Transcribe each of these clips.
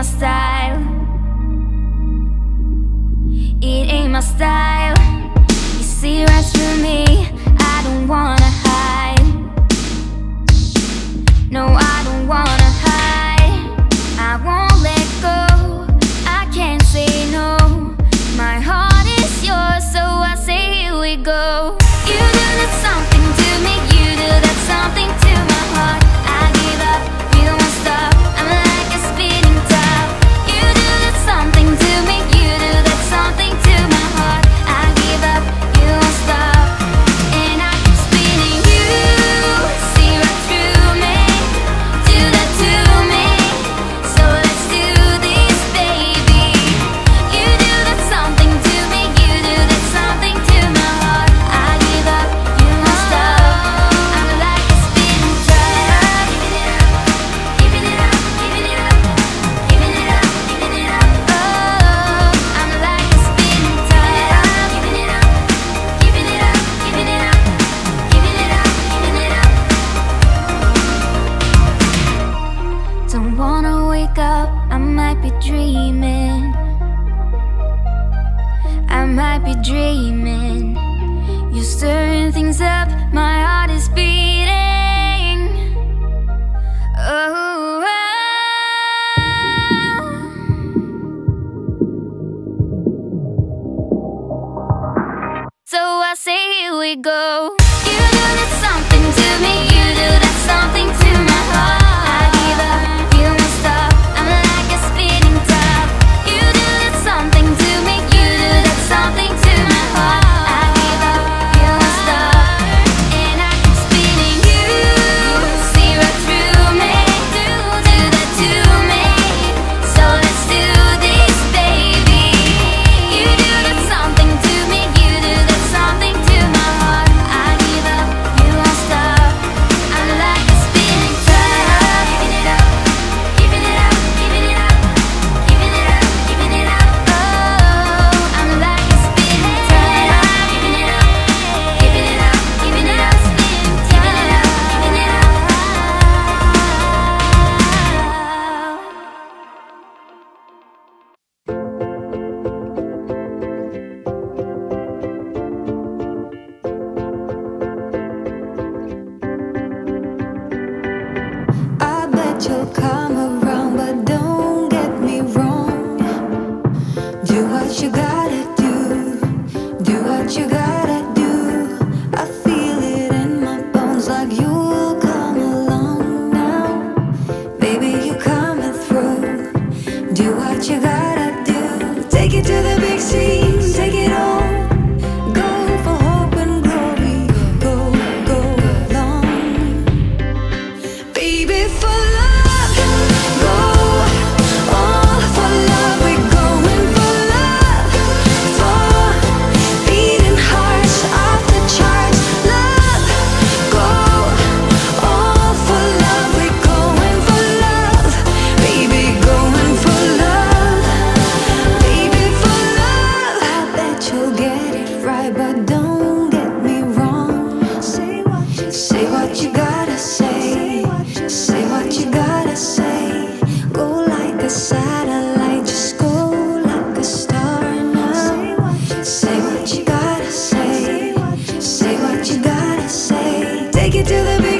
my style. dreaming. You're stirring things up, my heart is beating. Oh, oh. So I say, here we go. gotta do, do what you gotta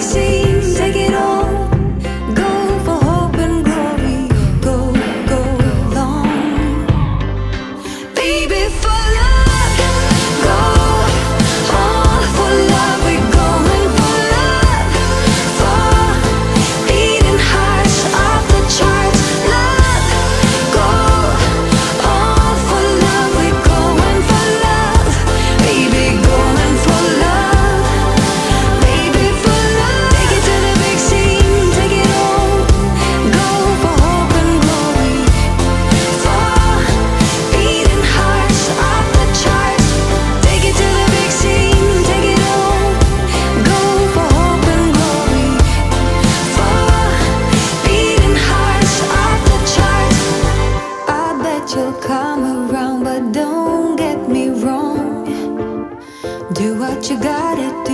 see you got it.